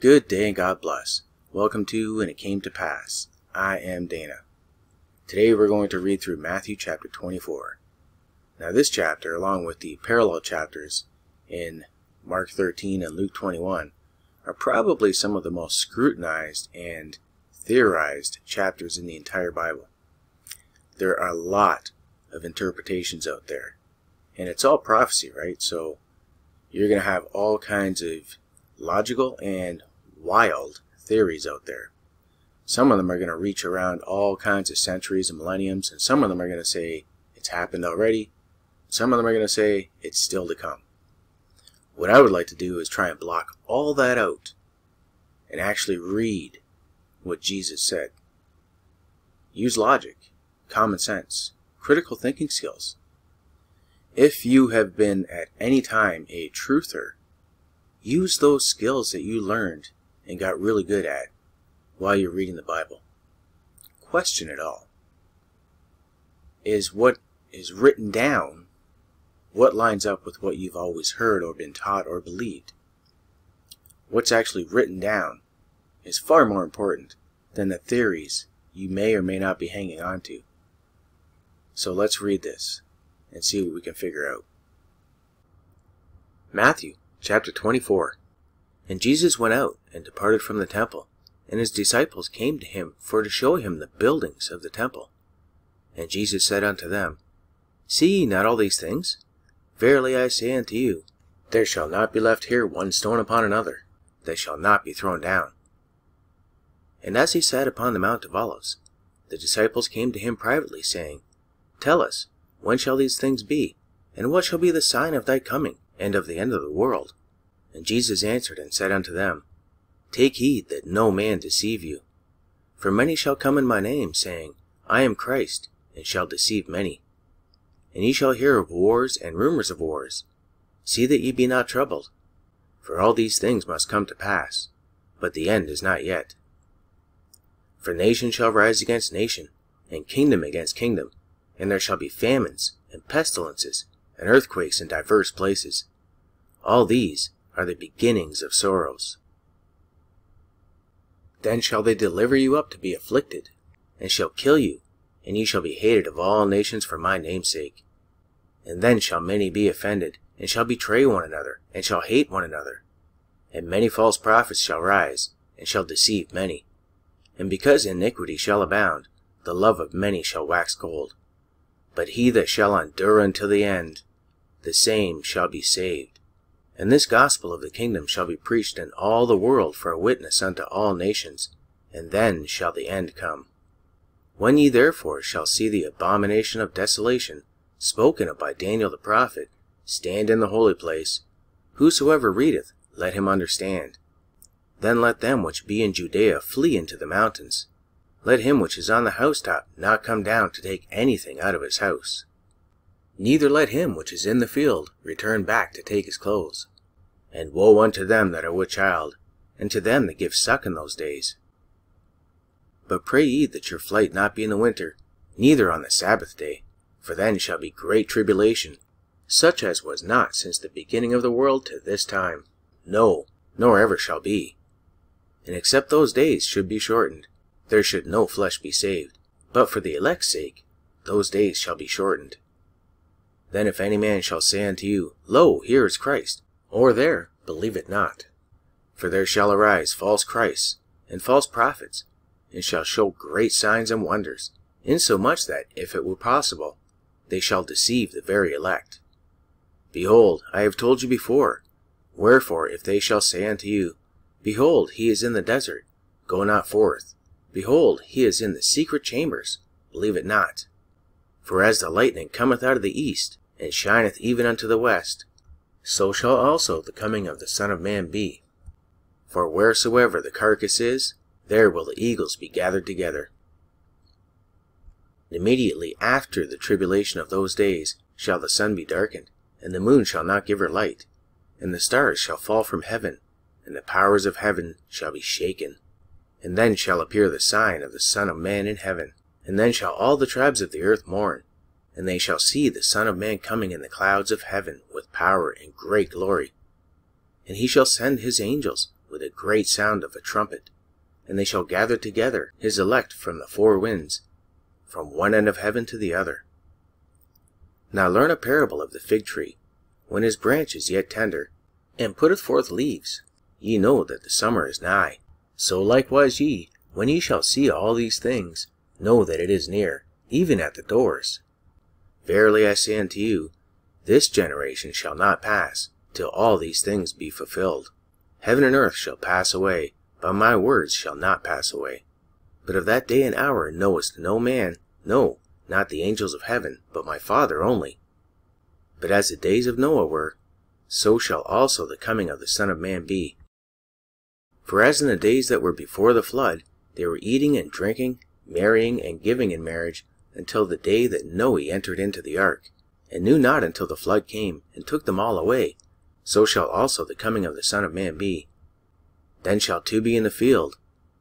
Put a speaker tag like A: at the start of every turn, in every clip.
A: Good day and God bless. Welcome to And It Came to Pass. I am Dana. Today we're going to read through Matthew chapter 24. Now, this chapter, along with the parallel chapters in Mark 13 and Luke 21, are probably some of the most scrutinized and theorized chapters in the entire Bible. There are a lot of interpretations out there, and it's all prophecy, right? So you're going to have all kinds of logical and wild theories out there. Some of them are going to reach around all kinds of centuries and millenniums, and some of them are going to say it's happened already. Some of them are going to say it's still to come. What I would like to do is try and block all that out and actually read what Jesus said. Use logic, common sense, critical thinking skills. If you have been at any time a truther, use those skills that you learned and got really good at while you're reading the Bible. Question it all. Is what is written down what lines up with what you've always heard or been taught or believed? What's actually written down is far more important than the theories you may or may not be hanging on to. So let's read this and see what we can figure out. Matthew chapter 24 And Jesus went out and departed from the temple, and his disciples came to him for to show him the buildings of the temple. And Jesus said unto them, See ye not all these things? Verily I say unto you, there shall not be left here one stone upon another, that shall not be thrown down. And as he sat upon the Mount of Olives, the disciples came to him privately, saying, Tell us, when shall these things be? And what shall be the sign of thy coming, and of the end of the world? And Jesus answered and said unto them, Take heed that no man deceive you. For many shall come in my name, saying, I am Christ, and shall deceive many. And ye shall hear of wars and rumors of wars. See that ye be not troubled. For all these things must come to pass, but the end is not yet. For nation shall rise against nation, and kingdom against kingdom, and there shall be famines, and pestilences, and earthquakes in divers places. All these are the beginnings of sorrows. Then shall they deliver you up to be afflicted, and shall kill you, and ye shall be hated of all nations for my name's sake. And then shall many be offended, and shall betray one another, and shall hate one another. And many false prophets shall rise, and shall deceive many. And because iniquity shall abound, the love of many shall wax cold. But he that shall endure until the end, the same shall be saved. And this gospel of the kingdom shall be preached in all the world for a witness unto all nations, and then shall the end come. When ye therefore shall see the abomination of desolation, spoken of by Daniel the prophet, stand in the holy place, whosoever readeth, let him understand. Then let them which be in Judea flee into the mountains. Let him which is on the housetop not come down to take anything out of his house. Neither let him which is in the field return back to take his clothes. And woe unto them that are with child, and to them that give suck in those days. But pray ye that your flight not be in the winter, neither on the Sabbath day, for then shall be great tribulation, such as was not since the beginning of the world to this time, no, nor ever shall be and except those days should be shortened, there should no flesh be saved. But for the elect's sake, those days shall be shortened. Then if any man shall say unto you, Lo, here is Christ, or there, believe it not. For there shall arise false Christs, and false prophets, and shall show great signs and wonders, insomuch that, if it were possible, they shall deceive the very elect. Behold, I have told you before. Wherefore, if they shall say unto you, Behold, he is in the desert. Go not forth. Behold, he is in the secret chambers. Believe it not. For as the lightning cometh out of the east, and shineth even unto the west, so shall also the coming of the Son of Man be. For wheresoever the carcass is, there will the eagles be gathered together. Immediately after the tribulation of those days shall the sun be darkened, and the moon shall not give her light, and the stars shall fall from heaven, and the powers of heaven shall be shaken. And then shall appear the sign of the Son of Man in heaven. And then shall all the tribes of the earth mourn, and they shall see the Son of Man coming in the clouds of heaven with power and great glory. And he shall send his angels with a great sound of a trumpet, and they shall gather together his elect from the four winds, from one end of heaven to the other. Now learn a parable of the fig tree. When his branch is yet tender, and putteth forth leaves, ye know that the summer is nigh. So likewise ye, when ye shall see all these things, know that it is near, even at the doors. Verily I say unto you, this generation shall not pass, till all these things be fulfilled. Heaven and earth shall pass away, but my words shall not pass away. But of that day and hour knoweth no man, no, not the angels of heaven, but my Father only. But as the days of Noah were, so shall also the coming of the Son of Man be. For as in the days that were before the flood, they were eating and drinking, marrying and giving in marriage, until the day that Noe entered into the ark, and knew not until the flood came, and took them all away, so shall also the coming of the Son of Man be. Then shall two be in the field,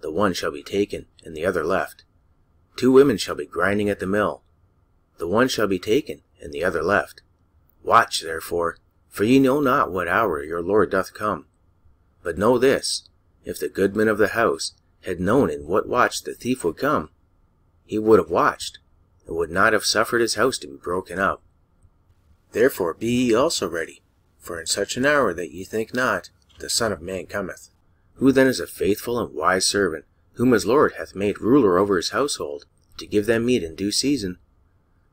A: the one shall be taken, and the other left. Two women shall be grinding at the mill, the one shall be taken, and the other left. Watch therefore, for ye know not what hour your Lord doth come. But know this, if the goodman of the house had known in what watch the thief would come, he would have watched, and would not have suffered his house to be broken up. Therefore be ye also ready, for in such an hour that ye think not, the Son of Man cometh. Who then is a faithful and wise servant, whom his Lord hath made ruler over his household, to give them meat in due season?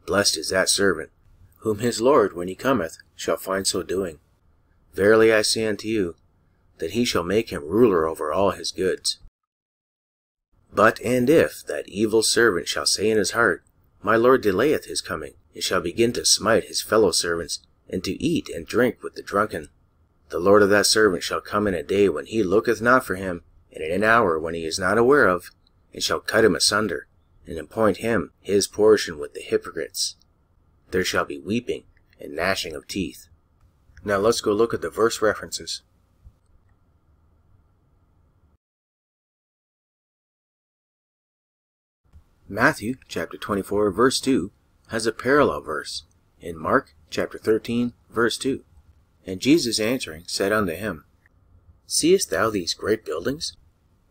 A: Blessed is that servant, whom his Lord, when he cometh, shall find so doing. Verily I say unto you, that he shall make him ruler over all his goods. But and if that evil servant shall say in his heart, My Lord delayeth his coming, and shall begin to smite his fellow servants, and to eat and drink with the drunken, the Lord of that servant shall come in a day when he looketh not for him, and in an hour when he is not aware of, and shall cut him asunder, and appoint him his portion with the hypocrites. There shall be weeping and gnashing of teeth. Now let's go look at the verse references. Matthew chapter 24 verse 2 has a parallel verse in Mark chapter 13 verse 2. And Jesus answering said unto him, Seest thou these great buildings?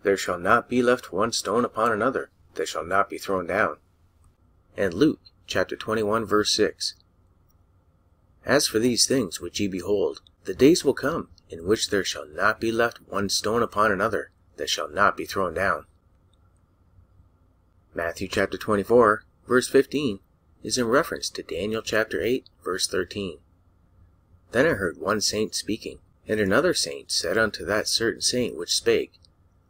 A: There shall not be left one stone upon another that shall not be thrown down. And Luke chapter 21 verse 6. As for these things which ye behold, the days will come in which there shall not be left one stone upon another that shall not be thrown down. Matthew chapter 24, verse 15, is in reference to Daniel chapter 8, verse 13. Then I heard one saint speaking, and another saint said unto that certain saint which spake,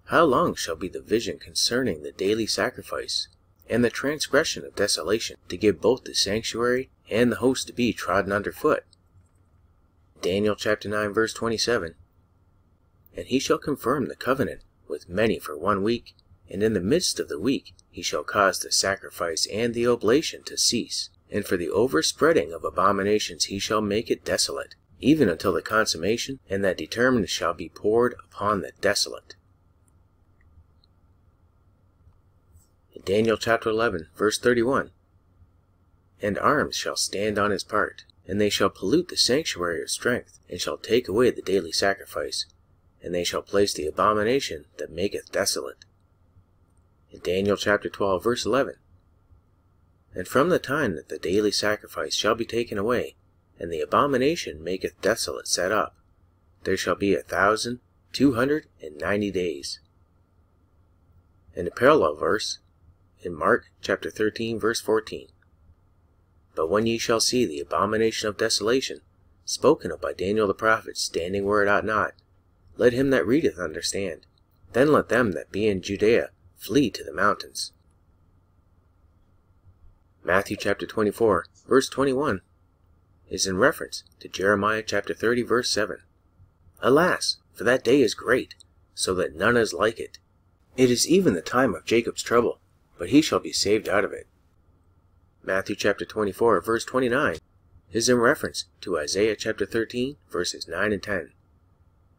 A: How long shall be the vision concerning the daily sacrifice, and the transgression of desolation, to give both the sanctuary and the host to be trodden under foot? Daniel chapter 9, verse 27. And he shall confirm the covenant with many for one week, and in the midst of the week he shall cause the sacrifice and the oblation to cease, and for the overspreading of abominations he shall make it desolate, even until the consummation, and that determined shall be poured upon the desolate. Daniel chapter 11, verse 31, And arms shall stand on his part, and they shall pollute the sanctuary of strength, and shall take away the daily sacrifice, and they shall place the abomination that maketh desolate in Daniel chapter 12, verse 11. And from the time that the daily sacrifice shall be taken away, and the abomination maketh desolate set up, there shall be a thousand two hundred and ninety days. And a parallel verse in Mark chapter 13, verse 14. But when ye shall see the abomination of desolation, spoken of by Daniel the prophet, standing where it ought not, let him that readeth understand. Then let them that be in Judea flee to the mountains. Matthew chapter 24, verse 21, is in reference to Jeremiah chapter 30, verse 7. Alas, for that day is great, so that none is like it. It is even the time of Jacob's trouble, but he shall be saved out of it. Matthew chapter 24, verse 29, is in reference to Isaiah chapter 13, verses 9 and 10.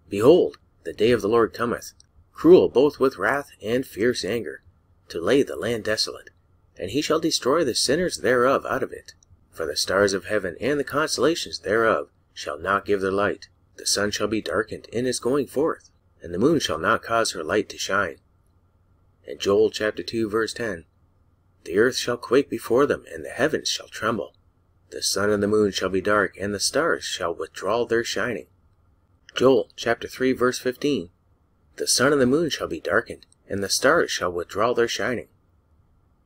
A: Behold, the day of the Lord cometh, cruel both with wrath and fierce anger, to lay the land desolate, and he shall destroy the sinners thereof out of it. For the stars of heaven and the constellations thereof shall not give their light, the sun shall be darkened in his going forth, and the moon shall not cause her light to shine. And Joel chapter 2 verse 10, The earth shall quake before them, and the heavens shall tremble. The sun and the moon shall be dark, and the stars shall withdraw their shining. Joel chapter 3 verse 15, The sun and the moon shall be darkened, and the stars shall withdraw their shining.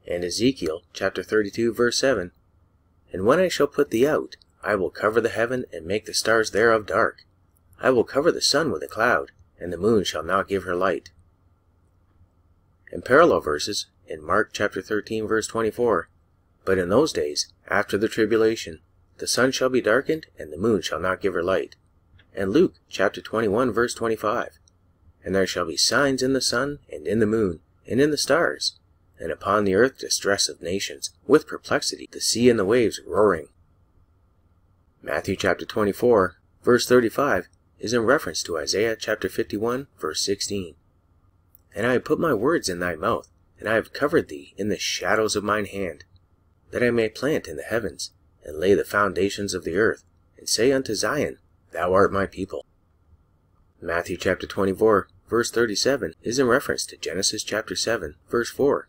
A: And Ezekiel chapter 32 verse 7, And when I shall put thee out, I will cover the heaven and make the stars thereof dark. I will cover the sun with a cloud, and the moon shall not give her light. In parallel verses, in Mark chapter 13 verse 24, But in those days, after the tribulation, the sun shall be darkened, and the moon shall not give her light. And Luke chapter 21 verse 25, And there shall be signs in the sun, and in the moon, and in the stars, and upon the earth distress of nations, with perplexity, the sea and the waves roaring. Matthew chapter 24, verse 35, is in reference to Isaiah chapter 51, verse 16. And I have put my words in thy mouth, and I have covered thee in the shadows of mine hand, that I may plant in the heavens, and lay the foundations of the earth, and say unto Zion, Thou art my people. Matthew chapter 24, verse 37 is in reference to Genesis chapter 7, verse 4.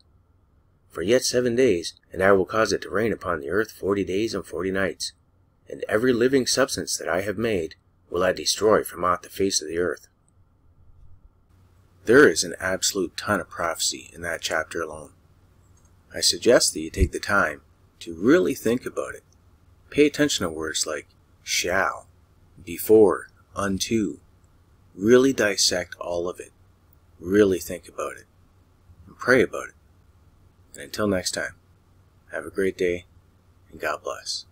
A: For yet seven days, and I will cause it to rain upon the earth forty days and forty nights, and every living substance that I have made will I destroy from off the face of the earth. There is an absolute ton of prophecy in that chapter alone. I suggest that you take the time to really think about it. Pay attention to words like shall, before, unto. Really dissect all of it. Really think about it. And pray about it. And until next time, have a great day and God bless.